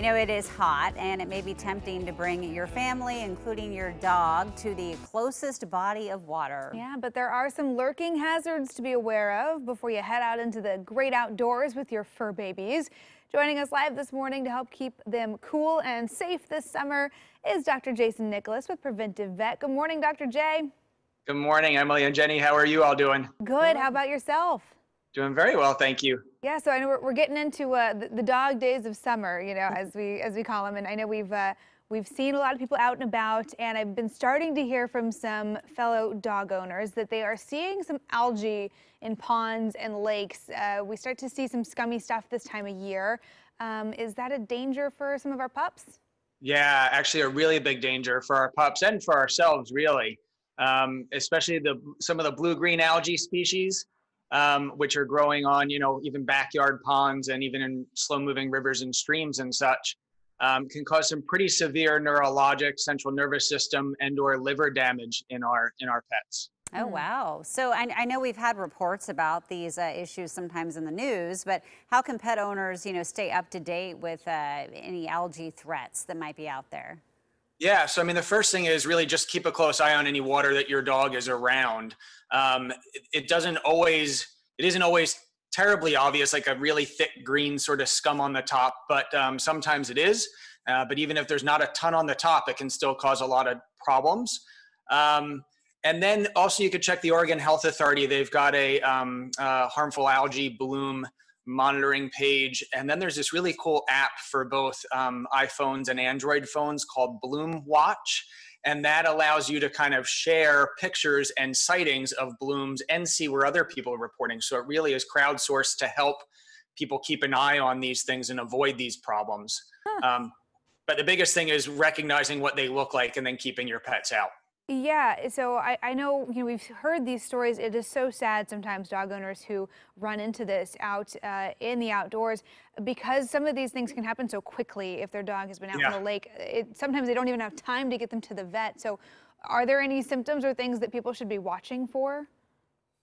You know, it is hot and it may be tempting to bring your family, including your dog, to the closest body of water. Yeah, but there are some lurking hazards to be aware of before you head out into the great outdoors with your fur babies. Joining us live this morning to help keep them cool and safe this summer is Dr. Jason Nicholas with Preventive Vet. Good morning, Dr. J. Good morning, Emily and Jenny. How are you all doing? Good. How about yourself? Doing very well, thank you. Yeah, so I know we're, we're getting into uh, the, the, dog days of summer, you know, as we as we call them, and I know we've uh, we've seen a lot of people out and about, and I've been starting to hear from some fellow dog owners that they are seeing some algae in ponds and lakes. Uh, we start to see some scummy stuff this time of year. Um, is that a danger for some of our pups? Yeah, actually, a really big danger for our pups and for ourselves, really. Um, especially the some of the blue green algae species um, which are growing on, you know, even backyard ponds and even in slow moving rivers and streams and such, um, can cause some pretty severe neurologic central nervous system and or liver damage in our in our pets. Oh, hmm. wow. So I, I, know we've had reports about these uh, issues sometimes in the news, but how can pet owners, you know, stay up to date with uh, any algae threats that might be out there? Yeah, so I mean, the first thing is really just keep a close eye on any water that your dog is around. Um, it, it doesn't always, it isn't always terribly obvious, like a really thick green sort of scum on the top, but um, sometimes it is. Uh, but even if there's not a ton on the top, it can still cause a lot of problems. Um, and then also you could check the Oregon Health Authority. They've got a um, uh, harmful algae bloom monitoring page. And then there's this really cool app for both um, iPhones and Android phones called Bloom Watch. And that allows you to kind of share pictures and sightings of blooms and see where other people are reporting. So it really is crowdsourced to help people keep an eye on these things and avoid these problems. Huh. Um, but the biggest thing is recognizing what they look like and then keeping your pets out. Yeah, so I, I know, you know, we've heard these stories. It is so sad sometimes dog owners who run into this out uh, in the outdoors because some of these things can happen so quickly if their dog has been out yeah. in the lake. It, sometimes they don't even have time to get them to the vet. So are there any symptoms or things that people should be watching for?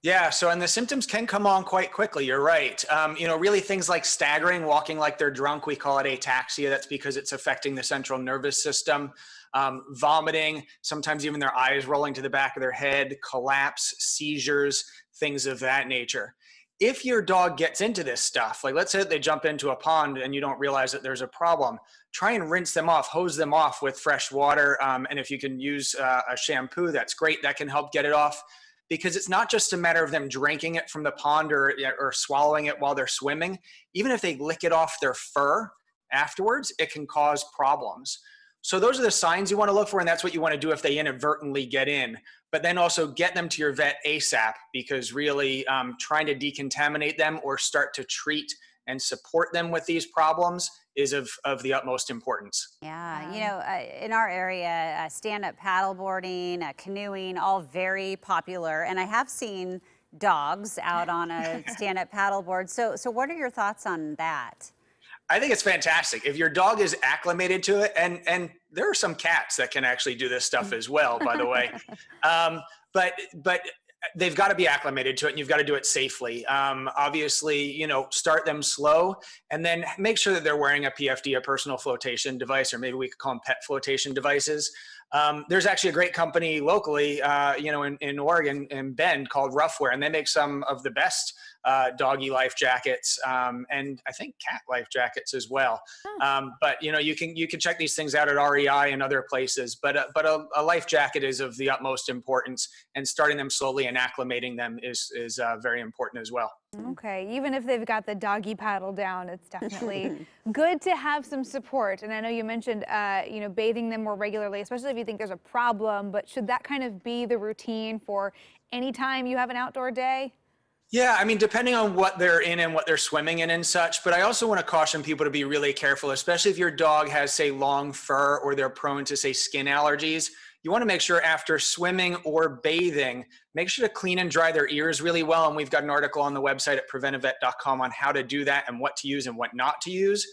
Yeah, so and the symptoms can come on quite quickly. You're right. Um, you know, really things like staggering, walking like they're drunk, we call it ataxia. That's because it's affecting the central nervous system um, vomiting, sometimes even their eyes rolling to the back of their head, collapse, seizures, things of that nature. If your dog gets into this stuff, like let's say they jump into a pond and you don't realize that there's a problem, try and rinse them off, hose them off with fresh water. Um, and if you can use uh, a shampoo, that's great. That can help get it off because it's not just a matter of them drinking it from the pond or, or swallowing it while they're swimming. Even if they lick it off their fur afterwards, it can cause problems. So those are the signs you want to look for, and that's what you want to do if they inadvertently get in. But then also get them to your vet ASAP because really um, trying to decontaminate them or start to treat and support them with these problems is of, of the utmost importance. Yeah, you know, uh, in our area, uh, stand-up paddleboarding, uh, canoeing, all very popular. And I have seen dogs out on a stand-up paddleboard. So, so what are your thoughts on that? I think it's fantastic. If your dog is acclimated to it, and and there are some cats that can actually do this stuff as well, by the way. Um, but but they've got to be acclimated to it, and you've got to do it safely. Um, obviously, you know, start them slow, and then make sure that they're wearing a PFD, a personal flotation device, or maybe we could call them pet flotation devices. Um, there's actually a great company locally, uh, you know, in, in Oregon, in Bend, called Ruffwear, and they make some of the best uh, doggy life jackets um, and I think cat life jackets as well. Um, but you know, you can you can check these things out at REI and other places. But uh, but a, a, life jacket is of the utmost importance, and starting them slowly and acclimating them is is uh, very important as well. Okay, even if they've got the doggy paddle down, it's definitely good to have some support. And I know you mentioned, uh, you know, bathing them more regularly, especially if you think there's a problem. But should that kind of be the routine for any time you have an outdoor day? Yeah, I mean, depending on what they're in and what they're swimming in and such. But I also want to caution people to be really careful, especially if your dog has, say, long fur or they're prone to, say, skin allergies. You want to make sure after swimming or bathing, make sure to clean and dry their ears really well. And we've got an article on the website at preventivevet.com on how to do that and what to use and what not to use.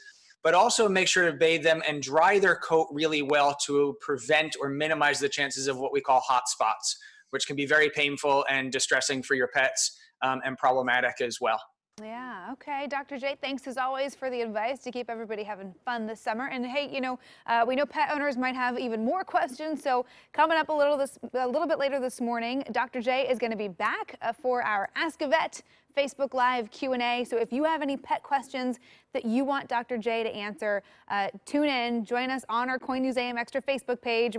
But also make sure to bathe them and dry their coat really well to prevent or minimize the chances of what we call hot spots, which can be very painful and distressing for your pets um, and problematic as well. Yeah, okay. Dr. J, thanks as always for the advice to keep everybody having fun this summer. And hey, you know, uh, we know pet owners might have even more questions. So coming up a little this a little bit later this morning, Dr. J is going to be back uh, for our Ask a Vet Facebook Live Q&A. So if you have any pet questions that you want Dr. J to answer, uh, tune in, join us on our KOIN News AM Extra Facebook page.